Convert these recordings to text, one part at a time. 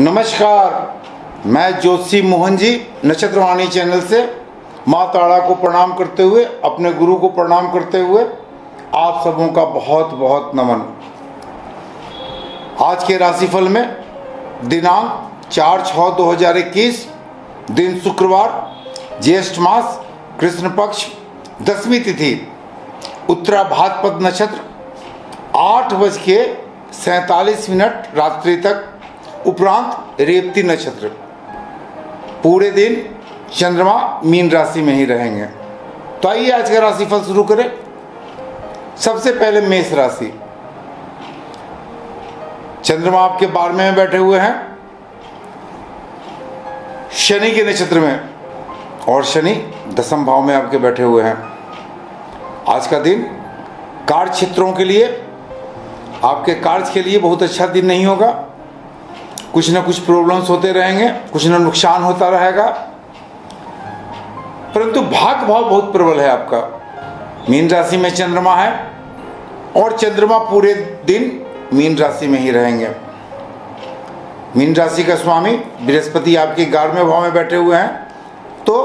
नमस्कार, मैं जोशी मोहन जी, नक्षत्रवाणी चैनल से माँ ताड़ा को प्रणाम करते हुए, अपने गुरु को प्रणाम करते हुए आप सबों का बहुत बहुत नमन। आज के राशिफल में दिनांक चार छः दो हज़ार इक्कीस, दिन शुक्रवार, ज्येष्ठ मास कृष्ण पक्ष दसवीं तिथि उत्तरा भाद्रपद नक्षत्र, आठ बज के सैतालीस मिनट रात्रि तक उपरांत रेवती नक्षत्र। पूरे दिन चंद्रमा मीन राशि में ही रहेंगे। तो आइए आज का राशिफल शुरू करें। सबसे पहले मेष राशि। चंद्रमा आपके बारहवें में बैठे हुए हैं। शनि के नक्षत्र में और शनि दसम भाव में आपके बैठे हुए हैं। आज का दिन कार्य क्षेत्रों के लिए, आपके कार्य के लिए बहुत अच्छा दिन नहीं होगा। कुछ ना कुछ प्रॉब्लम्स होते रहेंगे, कुछ ना नुकसान होता रहेगा। परंतु भाग भाव बहुत प्रबल है आपका। मीन राशि में चंद्रमा है और चंद्रमा पूरे दिन मीन राशि में ही रहेंगे। मीन राशि का स्वामी बृहस्पति आपके ग्यारहवें भाव में बैठे हुए हैं तो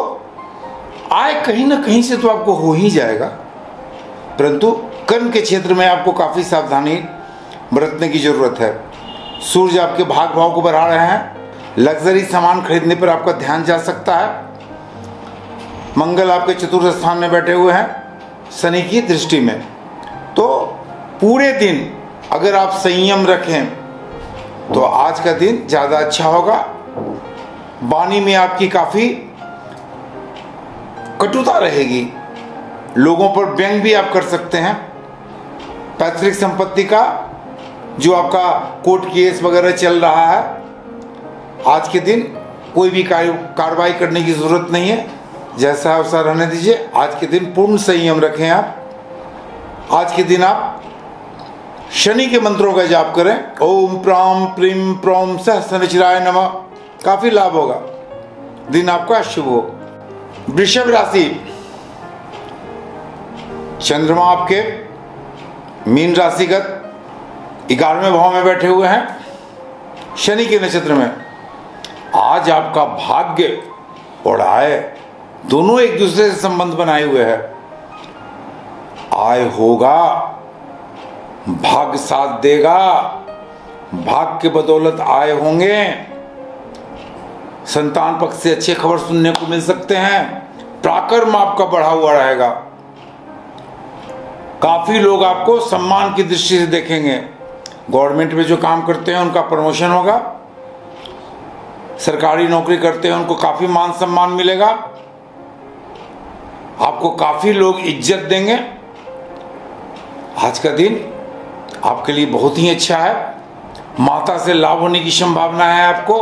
आय कहीं ना कहीं से तो आपको हो ही जाएगा। परंतु कर्म के क्षेत्र में आपको काफ़ी सावधानी बरतने की ज़रूरत है। सूर्य आपके भाग भाव को बढ़ा रहे हैं। लग्जरी सामान खरीदने पर आपका ध्यान जा सकता है। मंगल आपके चतुर्थ स्थान में बैठे हुए हैं, शनि की दृष्टि में। तो पूरे दिन अगर आप संयम रखें तो आज का दिन ज़्यादा अच्छा होगा। वाणी में आपकी काफ़ी कटुता रहेगी। लोगों पर व्यंग भी आप कर सकते हैं। पैतृक संपत्ति का जो आपका कोर्ट केस वगैरह चल रहा है, आज के दिन कोई भी कार्रवाई करने की ज़रूरत नहीं है। जैसा वैसा रहने दीजिए। आज के दिन पूर्ण संयम रखें आप। आज के दिन आप शनि के मंत्रों का जाप करें। ओम प्राम प्रीम प्रोम सह सनचिराय नम। काफ़ी लाभ होगा। दिन आपका शुभ हो। वृषभ राशि। चंद्रमा आपके मीन राशिगत। ग्यारहवें भाव में बैठे हुए हैं, शनि के नक्षत्र में। आज आपका भाग्य और आय दोनों एक दूसरे से संबंध बनाए हुए हैं। आय होगा, भाग्य साथ देगा, भाग्य के बदौलत आय होंगे। संतान पक्ष से अच्छी खबर सुनने को मिल सकते हैं, प्राकर्म आपका बढ़ा हुआ रहेगा। काफ़ी लोग आपको सम्मान की दृष्टि से देखेंगे। गवर्नमेंट में जो काम करते हैं, उनका प्रमोशन होगा। सरकारी नौकरी करते हैं, उनको काफ़ी मान सम्मान मिलेगा। आपको काफ़ी लोग इज़्ज़त देंगे। आज का दिन आपके लिए बहुत ही अच्छा है। माता से लाभ होने की संभावना है आपको।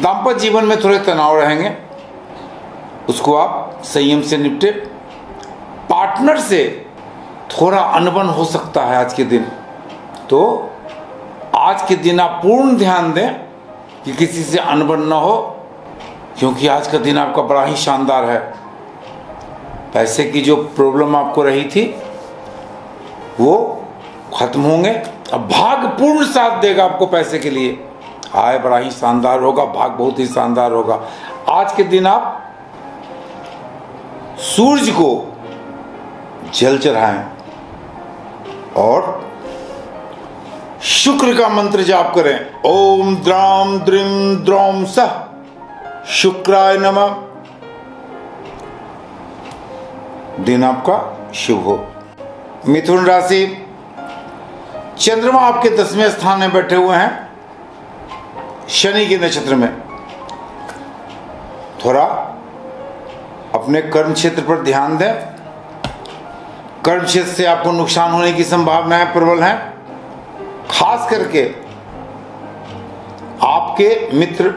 दाम्पत्य जीवन में थोड़े तनाव रहेंगे। उसको आप संयम से निपटे। पार्टनर से थोड़ा अनबन हो सकता है आज के दिन। तो आज के दिन आप पूर्ण ध्यान दें कि किसी से अनबन ना हो, क्योंकि आज का दिन आपका बड़ा ही शानदार है। पैसे की जो प्रॉब्लम आपको रही थी, वो खत्म होंगे। अब भाग पूर्ण साथ देगा आपको पैसे के लिए। आय बड़ा ही शानदार होगा, भाग बहुत ही शानदार होगा। आज के दिन आप सूरज को जल चढ़ाएँ और शुक्र का मंत्र जाप करें। ओम द्राम द्रिम द्रोम सह। शुक्राय नमः। दिन आपका शुभ हो। मिथुन राशि, चंद्रमा आपके दसवें स्थान में बैठे हुए हैं। शनि के नक्षत्र में। थोड़ा अपने कर्म क्षेत्र पर ध्यान दें। कर्म क्षेत्र से आपको नुकसान होने की संभावनाएँ प्रबल हैं। खास करके आपके मित्र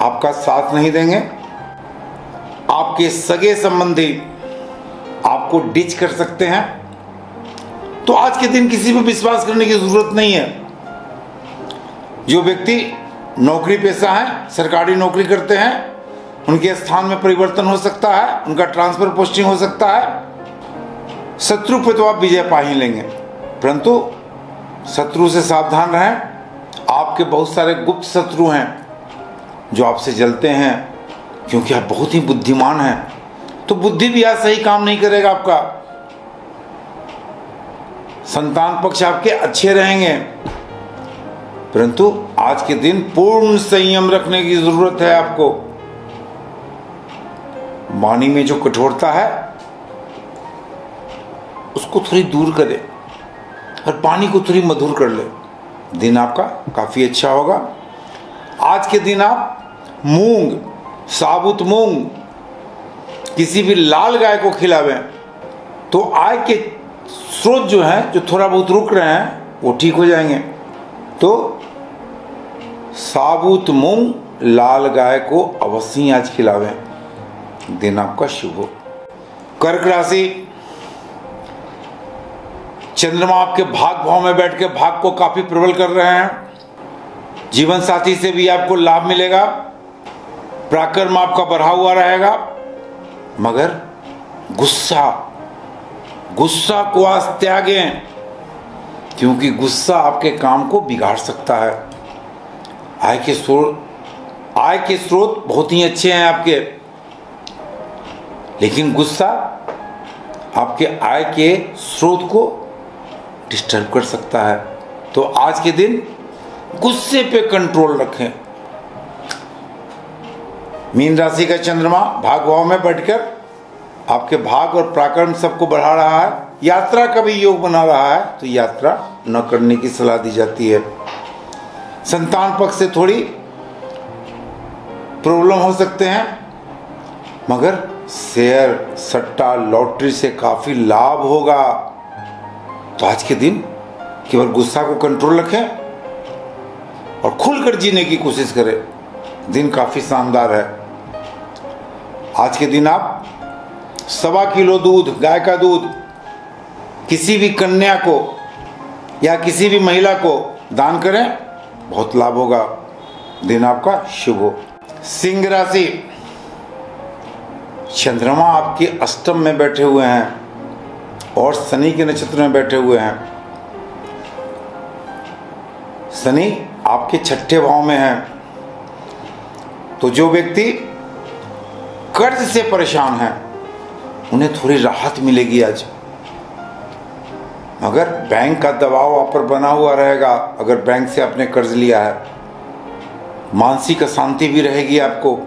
आपका साथ नहीं देंगे, आपके सगे संबंधी आपको डिच कर सकते हैं। तो आज के दिन किसी पर विश्वास करने की ज़रूरत नहीं है। जो व्यक्ति नौकरी पेशा है, सरकारी नौकरी करते हैं, उनके स्थान में परिवर्तन हो सकता है, उनका ट्रांसफ़र पोस्टिंग हो सकता है, शत्रु पर तो आप विजय पा ही लेंगे। परंतु शत्रु से सावधान रहें। आपके बहुत सारे गुप्त शत्रु हैं जो आपसे जलते हैं, क्योंकि आप बहुत ही बुद्धिमान हैं। तो बुद्धि भी आज सही काम नहीं करेगा आपका। संतान पक्ष आपके अच्छे रहेंगे। परंतु आज के दिन पूर्ण संयम रखने की ज़रूरत है आपको। वाणी में जो कठोरता है, उसको थोड़ी दूर करे। और पानी को थोड़ी मधुर कर ले। दिन आपका काफ़ी अच्छा होगा। आज के दिन आप मूंग, साबुत मूंग, किसी भी लाल गाय को खिलावें तो आय के स्रोत जो है, जो थोड़ा बहुत रुक रहे हैं, वो ठीक हो जाएँगे। तो साबुत मूंग, लाल गाय को अवश्य आज खिलावें। दिन आपका शुभ हो। कर्क राशि चंद्रमा आपके भाग भाव में बैठ के भाग को काफ़ी प्रबल कर रहे हैं। जीवन साथी से भी आपको लाभ मिलेगा। पराक्रम आपका बढ़ा हुआ रहेगा। मगर गुस्सा गुस्सा को आज त्यागें, क्योंकि गुस्सा आपके काम को बिगाड़ सकता है। आय के स्रोत आय के स्रोत बहुत ही अच्छे हैं आपके। लेकिन गुस्सा आपके आय के स्रोत को डिस्टर्ब कर सकता है। तो आज के दिन गुस्से पे कंट्रोल रखें। मीन राशि का चंद्रमा भाग भाव में बैठकर आपके भाग और प्राक्रम सबको बढ़ा रहा है। यात्रा का भी योग बना रहा है तो यात्रा न करने की सलाह दी जाती है। संतान पक्ष से थोड़ी प्रॉब्लम हो सकते हैं, मगर शेयर, सट्टा, लॉटरी से काफ़ी लाभ होगा। तो आज के दिन केवल गुस्सा को कंट्रोल रखें और खुलकर जीने की कोशिश करें। दिन काफ़ी शानदार है। आज के दिन आप सवा किलो दूध, गाय का दूध, किसी भी कन्या को या किसी भी महिला को दान करें, बहुत लाभ होगा। दिन आपका शुभ हो। सिंह राशि, चंद्रमा आपके अष्टम में बैठे हुए हैं। और शनि के नक्षत्र में बैठे हुए हैं। शनि आपके छठे भाव में है। तो जो व्यक्ति कर्ज से परेशान है, उन्हें थोड़ी राहत मिलेगी आज। मगर बैंक का दबाव आप पर बना हुआ रहेगा, अगर बैंक से आपने कर्ज लिया है, मानसिक अशांति भी रहेगी आपको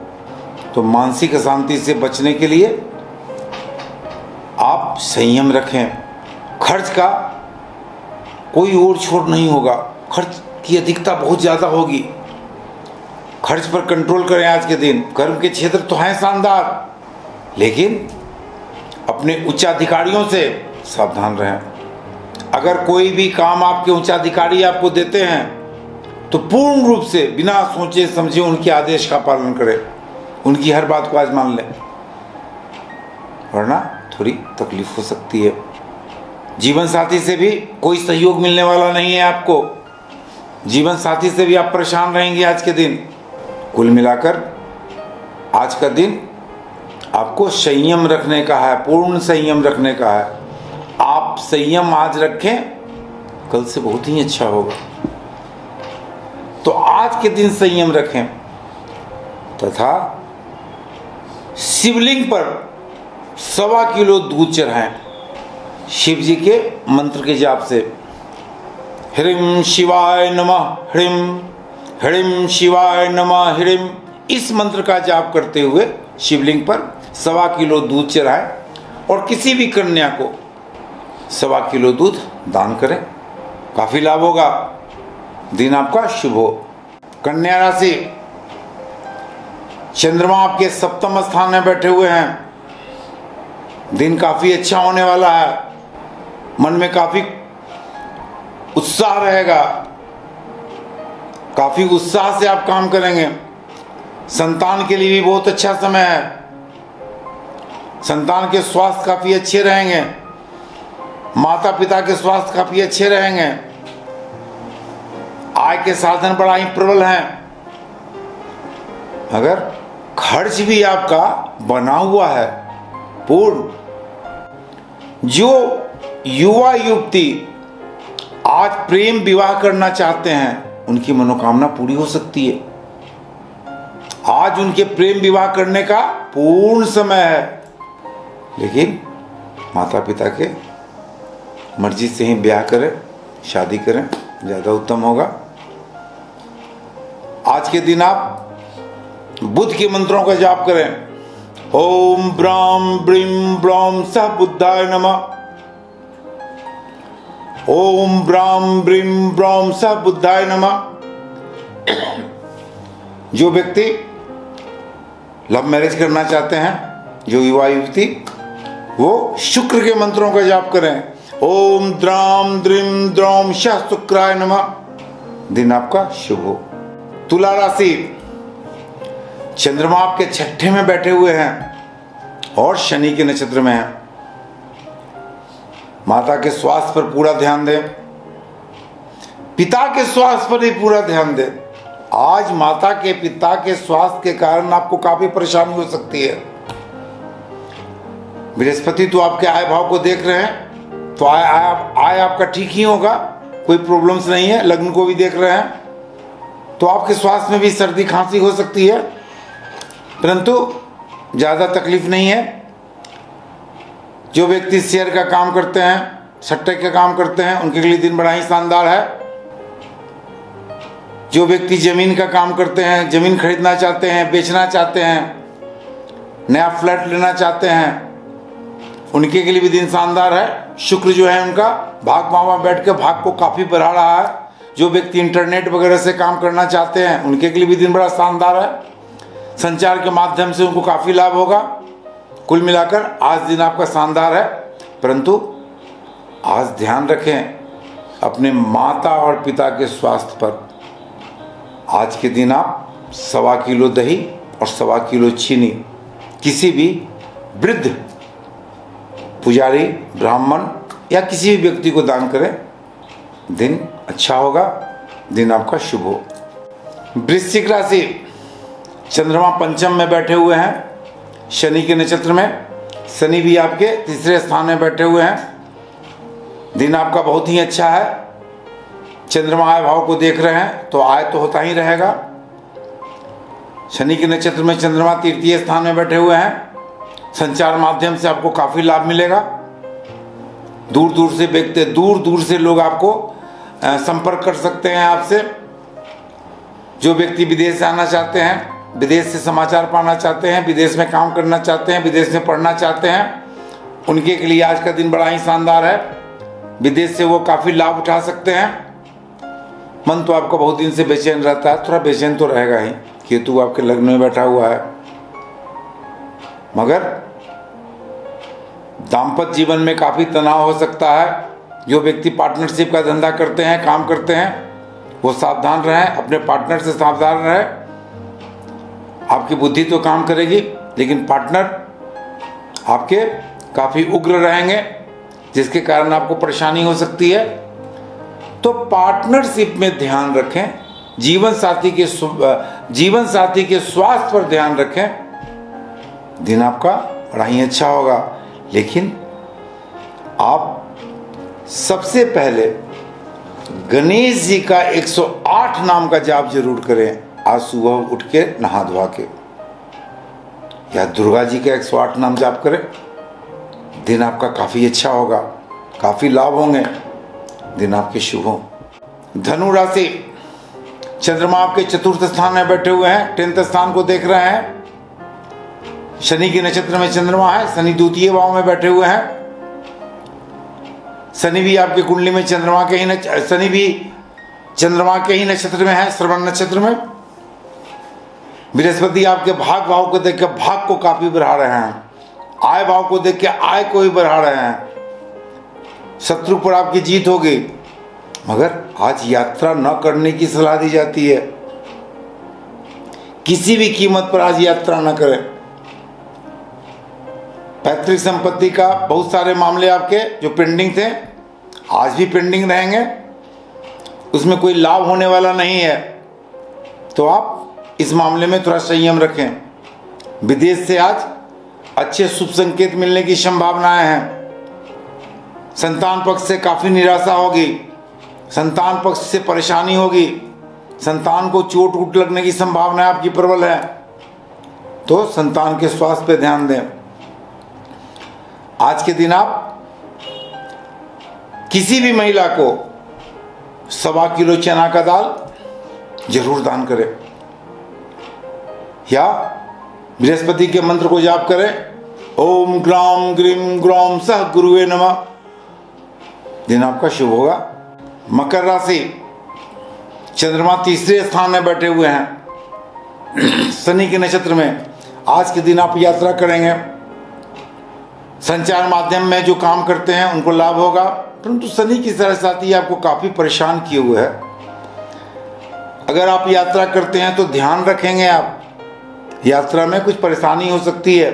तो मानसिक अशांति से बचने के लिए संयम रखें। खर्च का कोई ओर छोड़ नहीं होगा। खर्च की अधिकता बहुत ज़्यादा होगी। खर्च पर कंट्रोल करें आज के दिन। कर्म के क्षेत्र तो हैं शानदार। लेकिन अपने उच्चाधिकारियों से सावधान रहें। अगर कोई भी काम आपके उच्चाधिकारी आपको देते हैं तो पूर्ण रूप से बिना सोचे समझे उनके आदेश का पालन करें। उनकी हर बात को आज मान लें। वरना थोड़ी तकलीफ़ हो सकती है। जीवन साथी से भी कोई सहयोग मिलने वाला नहीं है आपको। जीवन साथी से भी आप परेशान रहेंगे आज के दिन। कुल मिलाकर आज का दिन आपको संयम रखने का है, पूर्ण संयम रखने का है। आप संयम आज रखें, कल से बहुत ही अच्छा होगा। तो आज के दिन संयम रखें। तथा शिवलिंग पर सवा किलो दूध चढ़ाएँ। शिव जी के मंत्र के जाप से। ह्रीम शिवाय नमः ह्रीम ह्रीम शिवाय नमः ह्रीम इस मंत्र का जाप करते हुए शिवलिंग पर सवा किलो दूध चढ़ाएँ और किसी भी कन्या को सवा किलो दूध दान करें। काफ़ी लाभ होगा। दिन आपका शुभ हो। कन्या राशि। चंद्रमा आपके सप्तम स्थान में बैठे हुए हैं। दिन काफ़ी अच्छा होने वाला है। मन में काफ़ी उत्साह रहेगा। काफ़ी उत्साह से आप काम करेंगे। संतान के लिए भी बहुत अच्छा समय है। संतान के स्वास्थ्य काफ़ी अच्छे रहेंगे। माता पिता के स्वास्थ्य काफ़ी अच्छे रहेंगे। आय के साधन बड़ा ही प्रबल हैं। अगर खर्च भी आपका बना हुआ है, पूर्ण जो युवा युवती आज प्रेम विवाह करना चाहते हैं, उनकी मनोकामना पूरी हो सकती है। आज उनके प्रेम विवाह करने का पूर्ण समय है। लेकिन माता पिता के मर्ज़ी से ही ब्याह करें, शादी करें, ज़्यादा उत्तम होगा। आज के दिन आप बुद्ध के मंत्रों का जाप करें। ओम ब्राम ब्रीम ब्रॉम सह बुद्धाय नमः ओम ब्राम ब्रीम ब्रॉम सह बुद्धाय नमः जो व्यक्ति लव मैरिज करना चाहते हैं, जो युवा युवती, वो शुक्र के मंत्रों का जाप करें। ओम द्राम द्रिम द्रोम शुक्राय नमः। दिन आपका शुभ हो। तुला राशि। चंद्रमा आपके छठे में बैठे हुए हैं और शनि के नक्षत्र में हैं। माता के स्वास्थ्य पर पूरा ध्यान दें। पिता के स्वास्थ्य पर भी पूरा ध्यान दें। आज माता के पिता के स्वास्थ्य के कारण आपको काफ़ी परेशानी हो सकती है। बृहस्पति तो आपके आय भाव को देख रहे हैं तो आय आय, आय आपका ठीक ही होगा कोई प्रॉब्लम्स नहीं है लग्न को भी देख रहे हैं। तो आपके स्वास्थ्य में भी सर्दी खांसी हो सकती है परंतु ज़्यादा तकलीफ़ नहीं है। जो व्यक्ति शेयर का काम करते हैं, सट्टे का काम करते हैं, उनके लिए दिन बड़ा ही शानदार है। जो व्यक्ति ज़मीन का काम करते हैं, ज़मीन खरीदना चाहते हैं, बेचना चाहते हैं, नया फ्लैट लेना चाहते हैं, उनके के लिए भी दिन शानदार है। शुक्र जो है उनका, भाग मावा बैठ के भाग को काफ़ी बढ़ा रहा है। जो व्यक्ति इंटरनेट वगैरह से काम करना चाहते हैं, उनके के लिए भी दिन बड़ा शानदार है। संचार के माध्यम से उनको काफ़ी लाभ होगा। कुल मिलाकर आज दिन आपका शानदार है। परंतु आज ध्यान रखें, अपने माता और पिता के स्वास्थ्य पर। आज के दिन आप सवा किलो दही और सवा किलो चीनी, किसी भी वृद्ध पुजारी, ब्राह्मण या किसी भी व्यक्ति को दान करें, दिन अच्छा होगा, दिन आपका शुभ हो। वृश्चिक राशि चंद्रमा पंचम में बैठे हुए हैं, शनि के नक्षत्र में, शनि भी आपके तीसरे स्थान में बैठे हुए हैं। दिन आपका बहुत ही अच्छा है, चंद्रमा आय भाव को देख रहे हैं तो आय तो होता ही रहेगा। शनि के नक्षत्र में चंद्रमा तृतीय स्थान में बैठे हुए हैं, संचार माध्यम से आपको काफ़ी लाभ मिलेगा। दूर दूर से व्यक्ति दूर दूर से लोग आपको संपर्क कर सकते हैं आपसे। जो व्यक्ति विदेश से आना चाहते हैं विदेश से समाचार पाना चाहते हैं, विदेश में काम करना चाहते हैं, विदेश में पढ़ना चाहते हैं, उनके के लिए आज का दिन बड़ा ही शानदार है। विदेश से वो काफ़ी लाभ उठा सकते हैं। मन तो आपका बहुत दिन से बेचैन रहता है, थोड़ा बेचैन तो रहेगा ही केतु आपके लग्न में बैठा हुआ है। मगर दाम्पत्य जीवन में काफ़ी तनाव हो सकता है। जो व्यक्ति पार्टनरशिप का धंधा करते हैं, काम करते हैं, वो सावधान रहें, अपने पार्टनर से सावधान रहें। आपकी बुद्धि तो काम करेगी, लेकिन पार्टनर आपके काफ़ी उग्र रहेंगे, जिसके कारण आपको परेशानी हो सकती है। तो पार्टनरशिप में ध्यान रखें, जीवन साथी के जीवन साथी के स्वास्थ्य पर ध्यान रखें। दिन आपका बड़ा ही अच्छा होगा, लेकिन आप सबसे पहले गणेश जी का 108 नाम का जाप ज़रूर करें। आज सुबह उठ के नहा धोवा के। या दुर्गा जी का 108 नाम जाप करें। दिन आपका काफ़ी अच्छा होगा, काफ़ी लाभ होंगे। दिन आपके शुभ हों। धनु राशि, चंद्रमा आपके चतुर्थ स्थान में बैठे हुए हैं, टेंथ स्थान को देख रहे हैं। शनि के नक्षत्र में चंद्रमा है, शनि द्वितीय भाव में बैठे हुए हैं। शनि भी आपकी कुंडली में चंद्रमा के ही शनि भी चंद्रमा के ही नक्षत्र में है, श्रवण नक्षत्र में। बृहस्पति आपके भाग भाव को देख के भाग को काफ़ी बढ़ा रहे हैं। आय भाव को देख के आय को भी बढ़ा रहे हैं। शत्रु पर आपकी जीत होगी। मगर आज यात्रा न करने की सलाह दी जाती है। किसी भी कीमत पर आज यात्रा न करें। पैतृक संपत्ति का बहुत सारे मामले आपके जो पेंडिंग थे, आज भी पेंडिंग रहेंगे। उसमें कोई लाभ होने वाला नहीं है। तो आप इस मामले में थोड़ा संयम रखें। विदेश से आज अच्छे शुभ संकेत मिलने की संभावनाएँ हैं। संतान पक्ष से काफ़ी निराशा होगी। संतान पक्ष से परेशानी होगी। संतान को चोट उट लगने की संभावना आपकी प्रबल है। तो संतान के स्वास्थ्य पर ध्यान दें। आज के दिन आप किसी भी महिला को सवा किलो चना का दाल ज़रूर दान करें। या बृहस्पति के मंत्र को जाप करें। ओम ग्राम ग्रीम ग्राम सह गुरुवे नमः। दिन आपका शुभ होगा। मकर राशि, चंद्रमा तीसरे स्थान में बैठे हुए हैं। शनि के नक्षत्र में आज के दिन आप यात्रा करेंगे। संचार माध्यम में जो काम करते हैं, उनको लाभ होगा। परंतु शनि की सरसाती आपको काफ़ी परेशान किए हुए है। अगर आप यात्रा करते हैं तो ध्यान रखेंगे आप। यात्रा में कुछ परेशानी हो सकती है।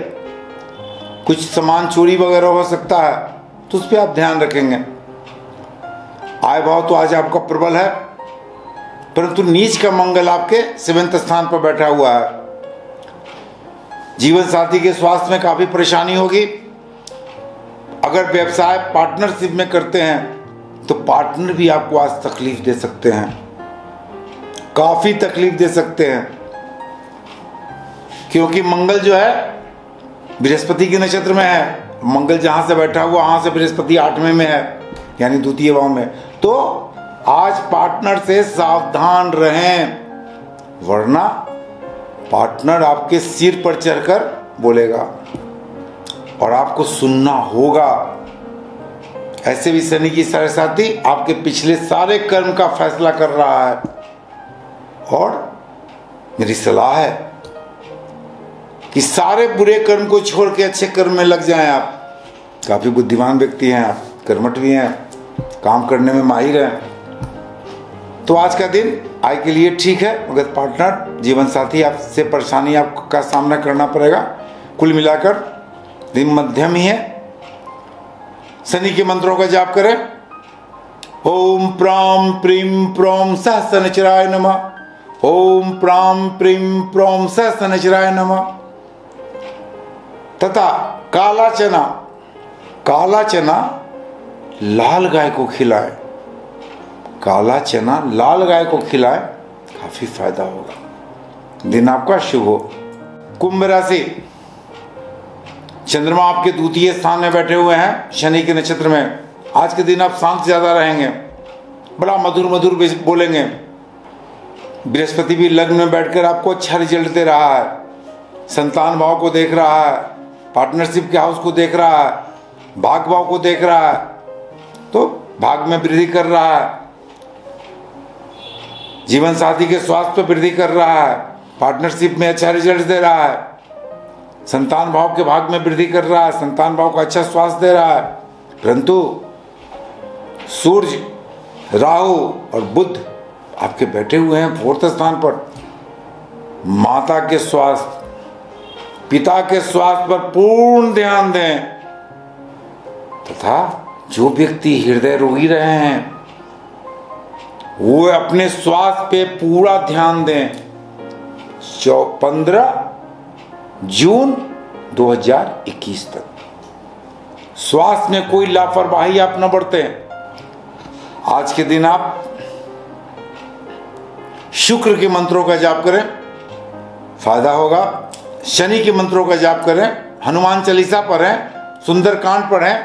कुछ सामान चोरी वगैरह हो सकता है तो उस पर आप ध्यान रखेंगे। आय भाव तो आज आपका प्रबल है, परंतु नीच का मंगल आपके सेवेंथ स्थान पर बैठा हुआ है। जीवन साथी के स्वास्थ्य में काफ़ी परेशानी होगी। अगर व्यवसाय पार्टनरशिप में करते हैं तो पार्टनर भी आपको आज तकलीफ़ दे सकते हैं। काफ़ी तकलीफ़ दे सकते हैं। क्योंकि मंगल जो है, बृहस्पति के नक्षत्र में है। मंगल जहाँ से बैठा हुआ, वहाँ से बृहस्पति आठवें में है, यानी द्वितीय भाव में। तो आज पार्टनर से सावधान रहें, वरना पार्टनर आपके सिर पर चढ़कर बोलेगा, और आपको सुनना होगा। ऐसे भी शनि की सरसाती आपके पिछले सारे कर्म का फैसला कर रहा है, और मेरी सलाह है कि सारे बुरे कर्म को छोड़ के अच्छे कर्म में लग जाएँ आप। काफ़ी बुद्धिमान व्यक्ति हैं आप, कर्मठ भी हैं, काम करने में माहिर हैं। तो आज का दिन आय के लिए ठीक है, मगर पार्टनर जीवन साथी आपसे परेशानी आपका सामना करना पड़ेगा। कुल मिलाकर दिन मध्यम ही है। शनि के मंत्रों का जाप करें। ओम प्राम प्रीम प्रोम सह सनचराय नम। ओम प्राम प्रीम प्रोम सह सनचराय नम। तथा काला चना काला चना लाल गाय को खिलाएँ। काला चना लाल गाय को खिलाए, काफ़ी फ़ायदा होगा। दिन आपका शुभ हो। कुंभ राशि। चंद्रमा आपके द्वितीय स्थान में बैठे हुए हैं, शनि के नक्षत्र में। आज के दिन आप शांत ज़्यादा रहेंगे। बड़ा मधुर मधुर बोलेंगे। बृहस्पति भी लग्न में बैठकर आपको अच्छा रिज़ल्ट दे रहा है। संतान भाव को देख रहा है। पार्टनरशिप के हाउस को देख रहा है, भाग भाव को देख रहा है तो भाग में वृद्धि कर रहा है। जीवन साथी के स्वास्थ्य पर वृद्धि कर रहा है, पार्टनरशिप में अच्छा रिज़ल्ट दे रहा है। संतान भाव के भाग में वृद्धि कर रहा है, संतान भाव को अच्छा स्वास्थ्य दे रहा है। परंतु सूर्य, राहु और बुद्ध आपके बैठे हुए हैं फोर्थ स्थान पर। माता के स्वास्थ्य पिता के स्वास्थ्य पर पूर्ण ध्यान दें। तथा जो व्यक्ति हृदय रोगी रहे हैं, वो अपने स्वास्थ्य पे पूरा ध्यान दें। चौ, पंद्रह जून 2021 तक। स्वास्थ्य में कोई लापरवाही आप न बढ़ते आज के दिन आप शुक्र के मंत्रों का जाप करें। फ़ायदा होगा। शनि के मंत्रों का जाप करें हनुमान चालीसा पढ़ें सुंदरकांड पढ़ें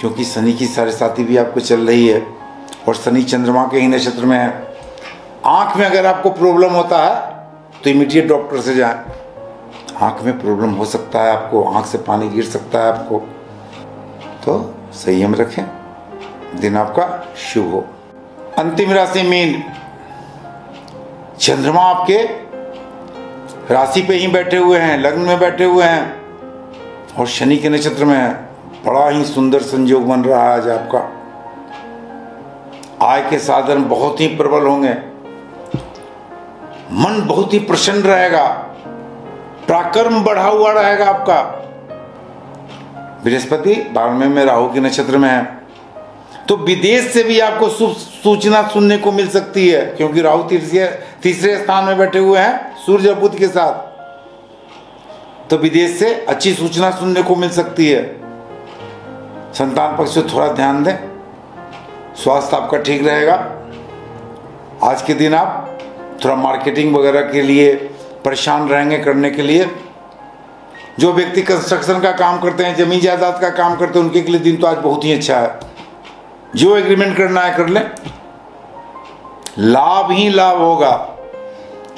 क्योंकि शनि की सारे साथी भी आपको चल रही है और शनि चंद्रमा के ही नक्षत्र में है। आँख में अगर आपको प्रॉब्लम होता है तो इमीडिएट डॉक्टर से जाएँ। आँख में प्रॉब्लम हो सकता है आपको, आँख से पानी गिर सकता है आपको। तो संयम रखें, दिन आपका शुभ हो। अंतिम राशि मीन, चंद्रमा आपके राशि पे ही बैठे हुए हैं, लग्न में बैठे हुए हैं। और शनि के नक्षत्र में है बड़ा ही सुंदर संयोग बन रहा है आज आपका। आय के साधन बहुत ही प्रबल होंगे। मन बहुत ही प्रसन्न रहेगा। प्राकर्म बढ़ा हुआ रहेगा आपका। बृहस्पति बारहवें में राहु के नक्षत्र में है। तो विदेश से भी आपको सूचना सुनने को मिल सकती है, क्योंकि राहु तीसरे तीसरे स्थान में बैठे हुए हैं सूर्य बुद्ध के साथ। तो विदेश से अच्छी सूचना सुनने को मिल सकती है। संतान पक्ष से थोड़ा ध्यान दें। स्वास्थ्य आपका ठीक रहेगा। आज के दिन आप थोड़ा मार्केटिंग वगैरह के लिए परेशान रहेंगे करने के लिए। जो व्यक्ति कंस्ट्रक्शन का काम करते हैं, ज़मीन जायदाद का काम करते हैं, उनके के लिए दिन तो आज बहुत ही अच्छा है। जो एग्रीमेंट करना है कर लें। लाभ ही लाभ होगा।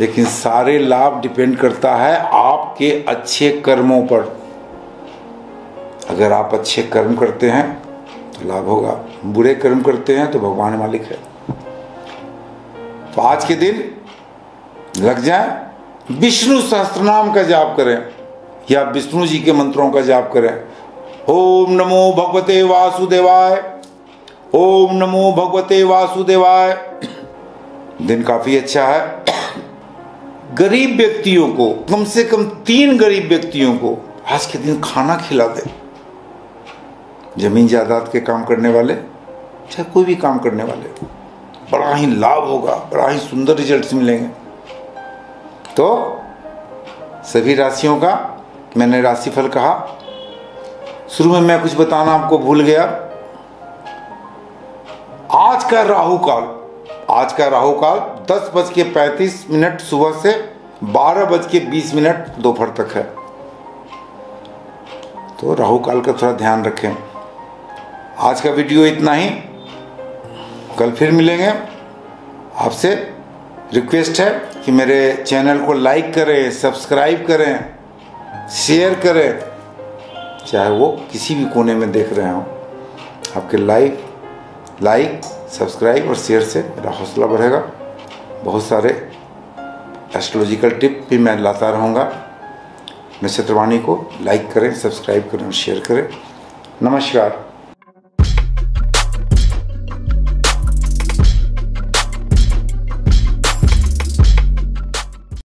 लेकिन सारे लाभ डिपेंड करता है आपके अच्छे कर्मों पर। अगर आप अच्छे कर्म करते हैं तो लाभ होगा। बुरे कर्म करते हैं तो भगवान मालिक है। तो आज के दिन लग जाए, विष्णु सहस्त्र नाम का जाप करें, या विष्णु जी के मंत्रों का जाप करें। ओम नमो भगवते वासुदेवाय, ओम नमो भगवते वासुदेवाय। दिन काफ़ी अच्छा है। गरीब व्यक्तियों को, कम से कम तीन गरीब व्यक्तियों को आज के दिन खाना खिला दे। ज़मीन जायदाद के काम करने वाले, चाहे कोई भी काम करने वाले, बड़ा ही लाभ होगा, बड़ा ही सुंदर रिजल्ट्स मिलेंगे। तो सभी राशियों का मैंने राशिफल कहा। शुरू में मैं कुछ बताना आपको भूल गया। आज का राहु काल आज का राहु काल दस बज के पैंतीस मिनट सुबह से बारह बज के बीस मिनट दोपहर तक है। तो राहु काल का थोड़ा ध्यान रखें। आज का वीडियो इतना ही। कल फिर मिलेंगे। आपसे रिक्वेस्ट है कि मेरे चैनल को लाइक करें, सब्सक्राइब करें, शेयर करें। चाहे वो किसी भी कोने में देख रहे हों। आपके लाइक लाइक, सब्सक्राइब और शेयर से मेरा हौसला बढ़ेगा। बहुत सारे एस्ट्रोलॉजिकल टिप भी मैं लाता रहूँगा। नक्षत्रवाणी को लाइक करें सब्सक्राइब करें और शेयर करें। नमस्कार।